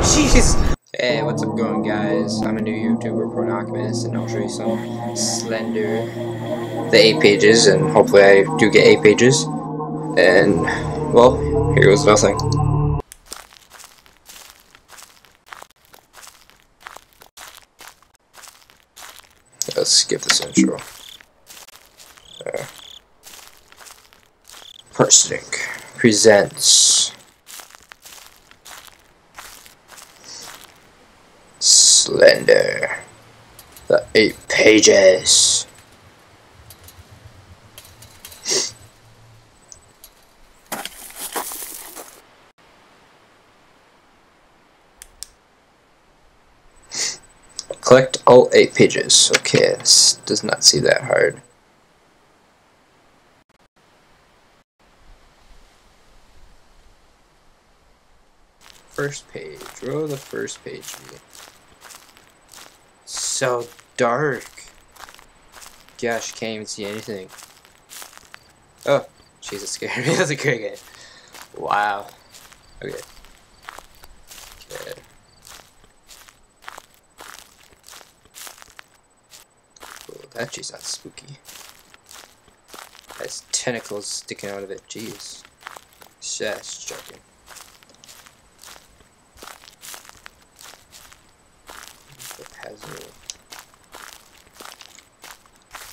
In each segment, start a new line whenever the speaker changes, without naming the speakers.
jeez! Hey, what's up going guys? I'm a new YouTuber, ProNocMis, and I'll show you some Slender, the 8 pages, and hopefully I do get 8 pages. And, well, here goes nothing. Let's skip this intro. Uh, Parsec presents Slender. The eight pages. Collect all eight pages. Okay, this does not seem that hard. First page. Row the first page. So dark. Gosh, can't even see anything. Oh, Jesus, scared me. That's a great game. Wow. Okay. Okay. Cool. That tree's not spooky. Has tentacles sticking out of it. Jeez. Shit's joking. hazard.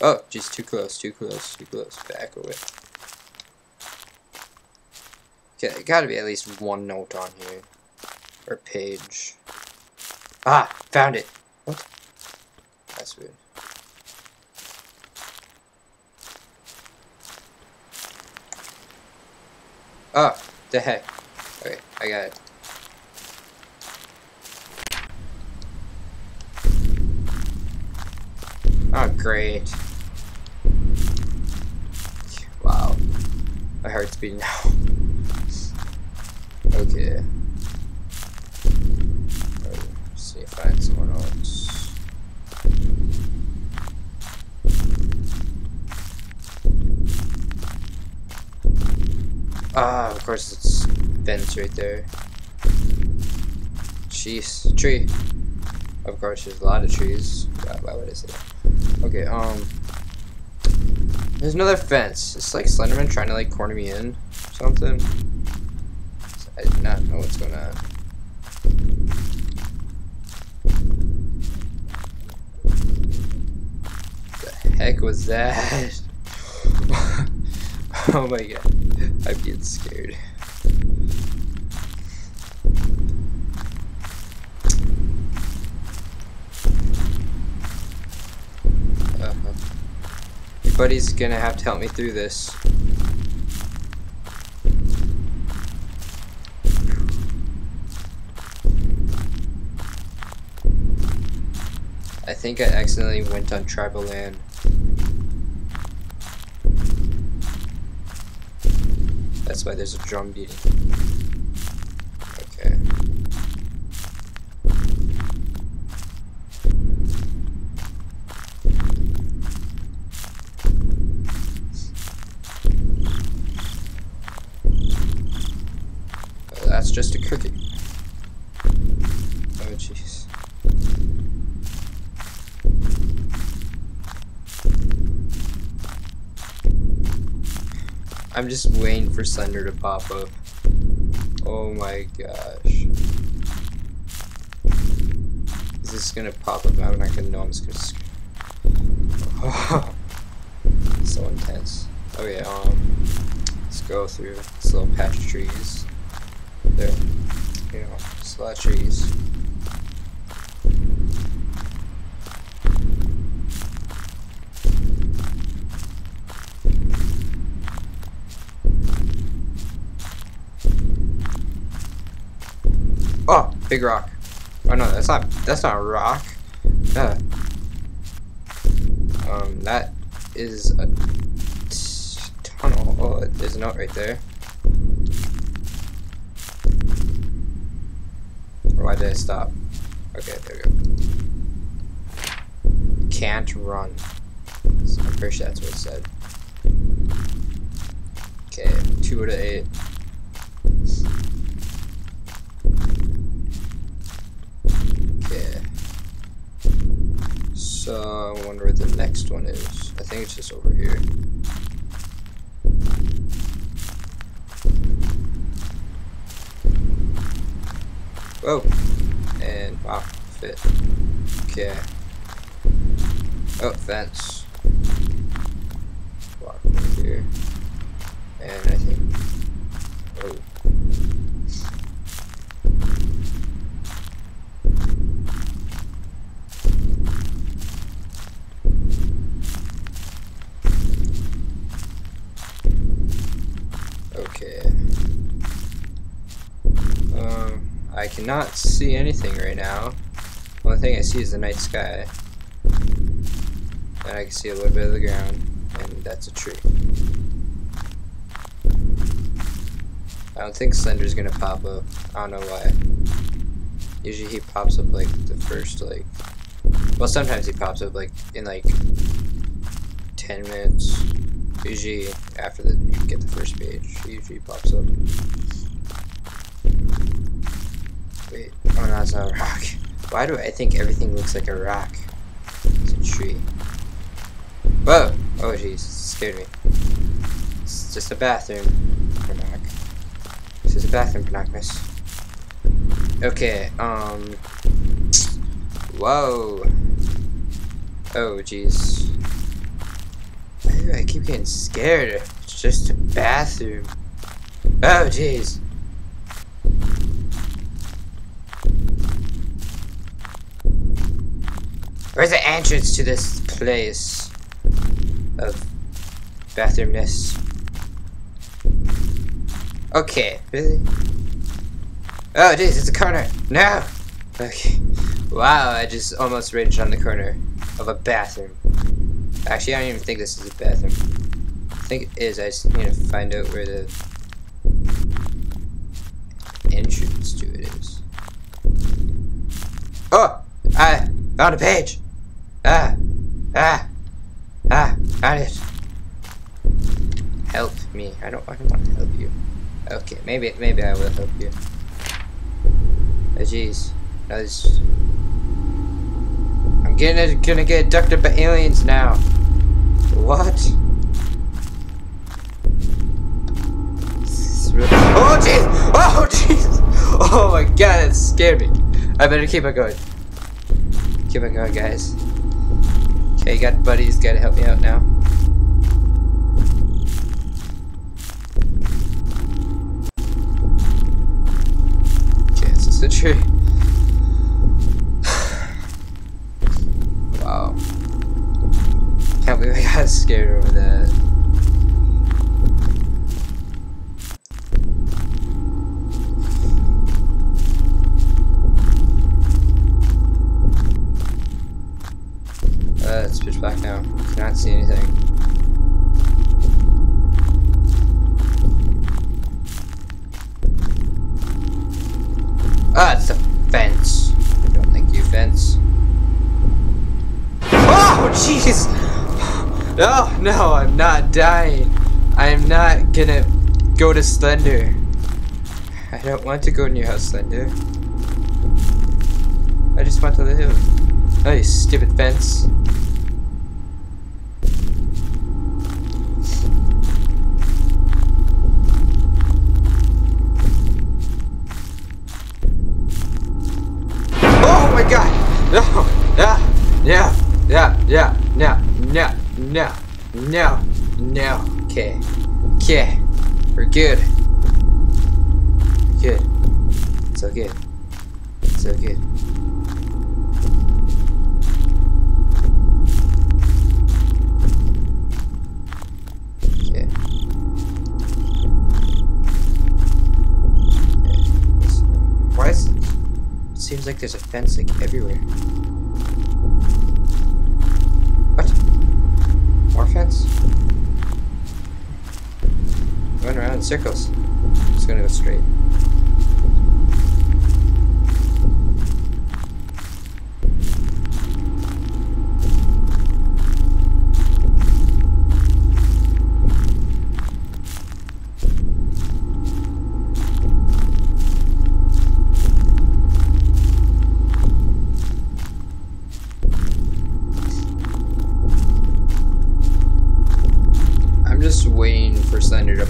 Oh, just too close, too close, too close. Back away. Okay, gotta be at least one note on here. Or page. Ah, found it. What? That's weird. Oh, the heck. Okay, I got it. Oh, great. Wow. My heart's beating now. okay. Let's see if I find someone else. Ah, of course it's Ben's right there. Jeez, tree. Of course, there's a lot of trees. Why, why would I say that? Okay, um... There's another fence. It's like Slenderman trying to like corner me in or something. I do not know what's going on. The heck was that? oh my god. I'm getting scared. Buddy's gonna have to help me through this. I think I accidentally went on tribal land. That's why there's a drum beating. just a cricket. Oh jeez. I'm just waiting for Slender to pop up. Oh my gosh. Is this gonna pop up? I'm not gonna know. I'm just gonna. Oh, so intense. Okay, um, let's go through this little patch of trees there. You know, of trees. Oh, big rock. Oh no, that's not that's not a rock. Uh, um, that is a tunnel. Oh, there's a note right there. why did I stop? Okay, there we go. Can't run. So I'm pretty sure that's what it said. Okay, two out of eight. So I wonder where the next one is. I think it's just over here. Whoa! And wow, fit. Okay. Oh, fence. Walk over here. And I think. Oh. Okay. Um, I cannot see anything right now. Only thing I see is the night sky. And I can see a little bit of the ground, and that's a tree. I don't think Slender's gonna pop up. I don't know why. Usually he pops up like the first like well sometimes he pops up like in like 10 minutes. Usually after the you get the first page, he usually pops up. Wait, oh no, not a rock. Why do I think everything looks like a rock? It's a tree. Whoa! Oh jeez, scared me. It's just a bathroom. This is a bathroom, Binoculus. Okay, um... Whoa! Oh jeez. Why do I keep getting scared? It's just a bathroom. Oh jeez. Where's the entrance to this place of bathroomness? Okay, really? Oh, jeez, it's a corner. No. Okay. Wow, I just almost raged on the corner of a bathroom. Actually, I don't even think this is a bathroom. I think it is. I just need to find out where the entrance to it is. Oh, I found a page. Ah, ah, ah, found it. Help me. I don't, I don't want to help you. Okay, maybe, maybe I will help you. Oh, jeez. This... I'm getting, gonna get abducted by aliens now. What? Oh, jeez! Oh, jeez! Oh my god, that scared me. I better keep it going. Keep it going, guys. Okay, got buddies, gotta help me out now. Okay, this is the tree. wow. Can't believe I got scared over that. Uh, it's black now. Cannot see anything. Ah, it's the fence. I don't think you fence. Oh, jeez! No, no, I'm not dying. I am not gonna go to Slender. I don't want to go near House Slender. I just want to live. Oh, you stupid fence. Oh my No! Yeah! Yeah! Yeah! Yeah! No! No! No! No! No! Okay. Okay. We're good. Good. It's all good. It's all good. Okay. Why is it seems like there's a fence like everywhere? What? More fence? Going around in circles. Just gonna go straight.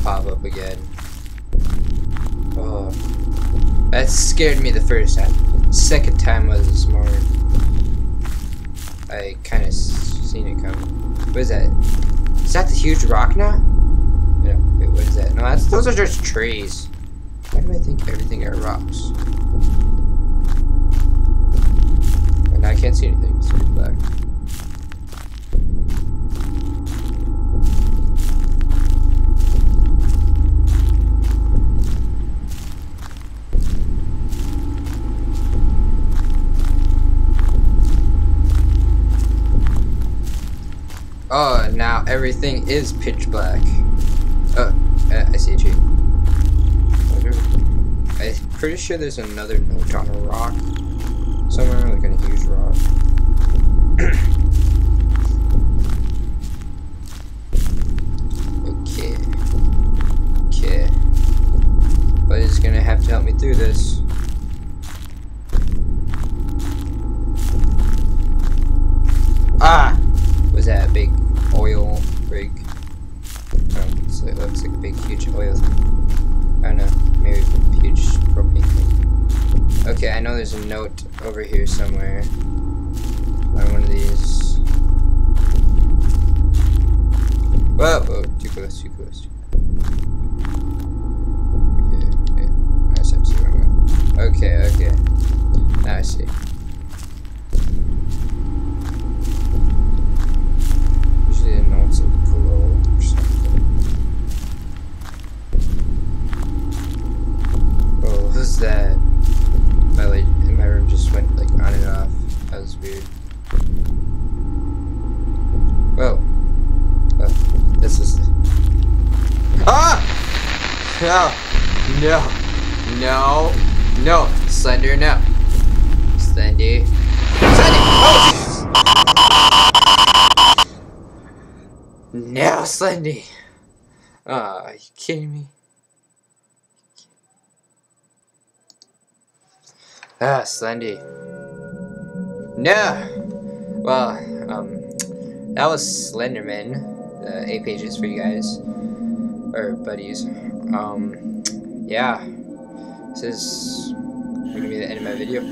Pop up again. Oh. That scared me the first time. Second time was more... I kind of seen it coming. What is that? Is that the huge rock now? No, wait, what is that? No, that's, those are just trees. Why do I think everything are rocks? And I can't see anything, it's black. Oh, now everything is pitch black. Oh, uh, I see a tree. I'm pretty sure there's another note on a rock somewhere, like a huge rock. okay. Okay. But he's gonna have to help me through this. Note over here somewhere on one of these. Whoa, whoa, too close, too close. Okay, No! No! No! No! Slender, no! Slendy. Slendy! Oh! No, Slendy! Ah, are you kidding me? Ah, Slendy. No! Well, um, that was Slenderman. The eight pages for you guys. Or buddies. Um, yeah. This is gonna be the end of my video.